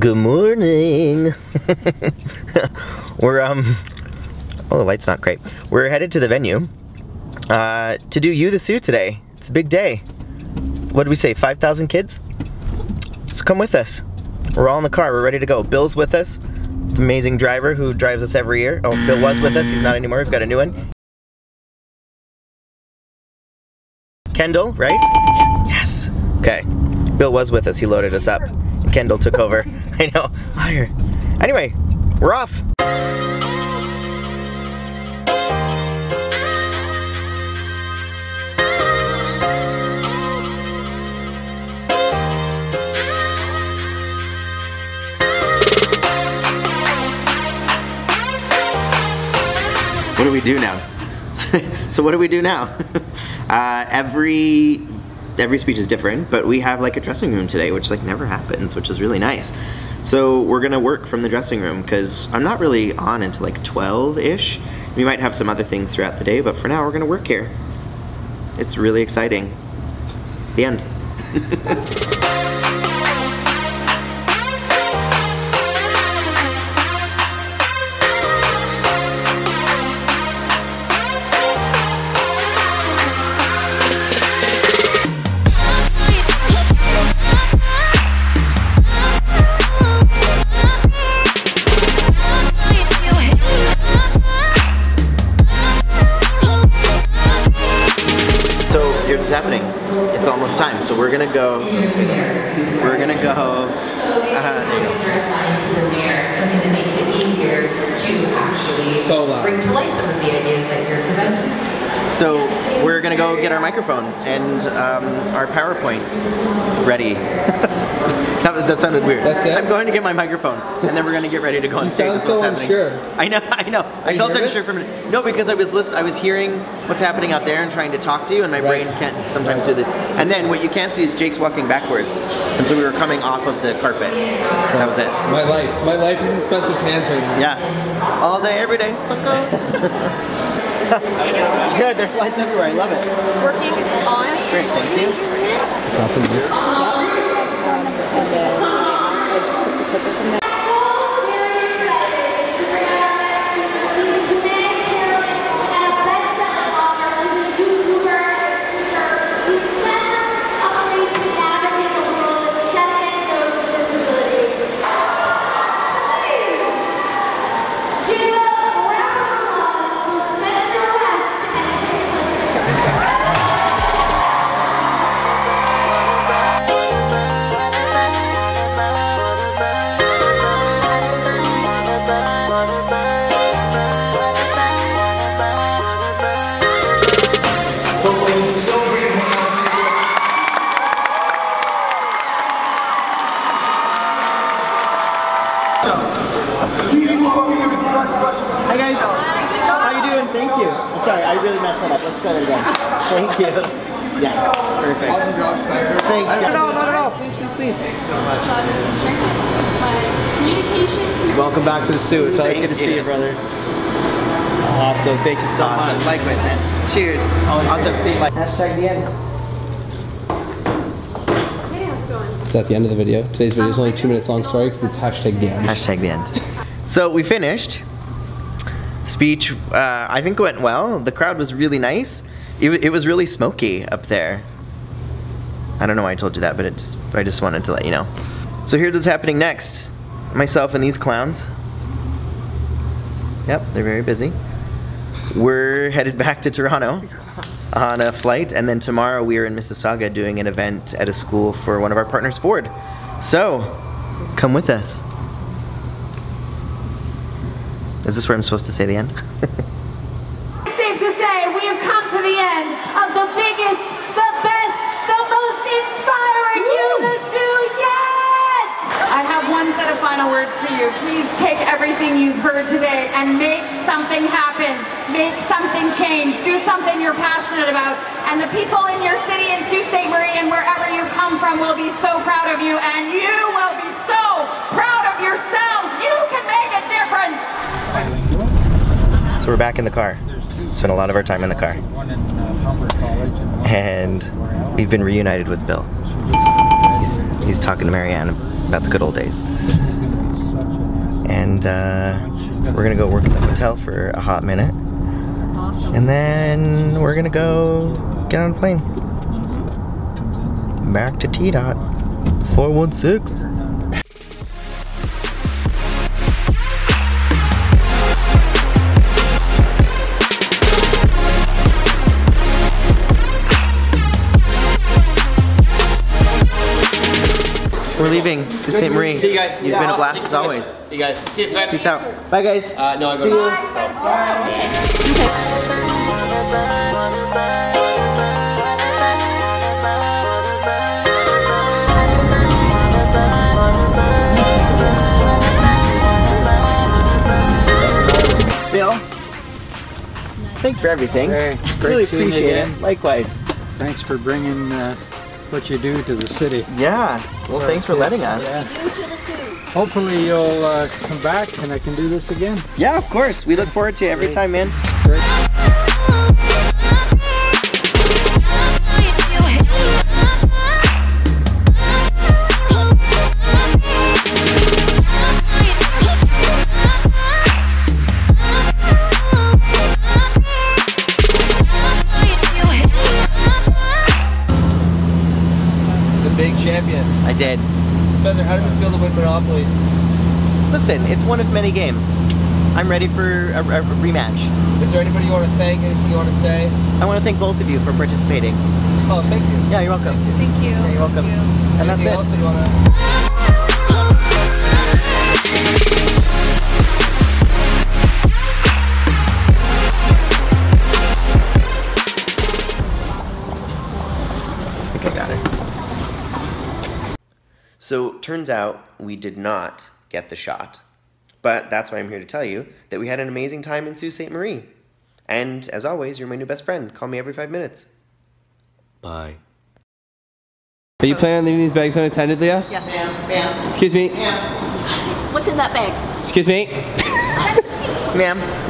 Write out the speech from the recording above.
Good morning. We're um oh the light's not great. We're headed to the venue uh, to do You the Soo today. It's a big day. What did we say? 5,000 kids? So come with us. We're all in the car. We're ready to go. Bill's with us. The amazing driver who drives us every year. Oh, Bill was with us. He's not anymore. We've got a new one. Kendall, right? Yes. Okay. Bill was with us. He loaded us up. Kendall took over. I know. Liar. Anyway, we're off. What do we do now? so what do we do now? uh, every every speech is different, but we have like a dressing room today, which like never happens, which is really nice. So we're gonna work from the dressing room because I'm not really on until like 12-ish. We might have some other things throughout the day, but for now we're gonna work here. It's really exciting. The end. It's almost time. So we're gonna go. We're gonna go. Uh, there you go. direct line to the mayor, something that makes it easier to actually bring to life some of the ideas that you're presenting. So we're gonna go get our microphone and um, our PowerPoint ready. that, was, that sounded weird. That's it? I'm going to get my microphone and then we're gonna get ready to go on You stage. sound what's happening. I know, I know. I felt nervous? unsure for a minute. No, because I was listen, I was hearing what's happening out there and trying to talk to you, and my Right. brain can't sometimes do that. And then what you can't see is Jake's walking backwards, and so we were coming off of the carpet. That was it. My life. My life is in Spencer's hands right now. Yeah. All day, every day. Sucko. it's good. There's lights everywhere. I love it. Working is on. Great. Thank you. Thank you. I'm Sorry, I really messed that up. Let's try that again. Thank you. Yes. Perfect. Awesome job, Spencer. Thanks. Not guys. at all, not at all. Please, please, please. Welcome back to the Soo. It's always Thank good to see you. you, brother. Awesome. Thank you so Awesome. much. Likewise, man. Cheers. Always awesome. great to see you. Like- Hashtag the end. Is that the end of the video? Today's video is only two minutes long, sorry, because it's hashtag the end. Hashtag the end. So we finished. Speech, uh, I think went well. The crowd was really nice. It, it was really smoky up there. I don't know why I told you that, but just I just wanted to let you know. So here's what's happening next. Myself and these clowns. Yep, they're very busy. We're headed back to Toronto on a flight, and then tomorrow we are in Mississauga doing an event at a school for one of our partners, Ford. So, come with us. Is this where I'm supposed to say the end? It's safe to say we have come to the end of the biggest, the best, the most inspiring Unisu yet! I have one set of final words for you. Please take everything you've heard today and make something happen. Make something change. Do something you're passionate about. And the people in your city in Sault Ste. Marie and wherever you come from will be so proud of you. And you will be so proud of yourselves. You can make a difference. So we're back in the car. Spent a lot of our time in the car. And we've been reunited with Bill. He's, he's talking to Marianne about the good old days. And uh, we're gonna go work at the hotel for a hot minute. And then we're gonna go get on a plane. Back to T Dot. 416. We're leaving to St. Marie. See you guys. You've been a blast as always. See you guys. Cheers, man. Peace out. Bye, guys. Uh, no, I'm See going you. Bill, thanks for everything. Hey, great really appreciate it. Likewise. Thanks for bringing uh, what you do to the city. Yeah. Well, thanks for letting us. Yeah. Hopefully you'll uh, come back and I can do this again. Yeah, of course. We look forward to it every time, man. Great. Big champion. I did. Spencer, how does it feel to win Monopoly? Listen, it's one of many games. I'm ready for a, a rematch. Is there anybody you want to thank? Anything you want to say? I want to thank both of you for participating. Oh, thank you. Yeah, you're welcome. Thank you. Yeah, you're welcome. And that's it. else that you want to? I got it. So, turns out we did not get the shot. But that's why I'm here to tell you that we had an amazing time in Sault Ste. Marie. And as always, you're my new best friend. Call me every five minutes. Bye. Are you planning on leaving these bags unattended, Leah? Yes. Ma'am. Ma'am. Excuse me. What's in that bag? Excuse me. Ma'am.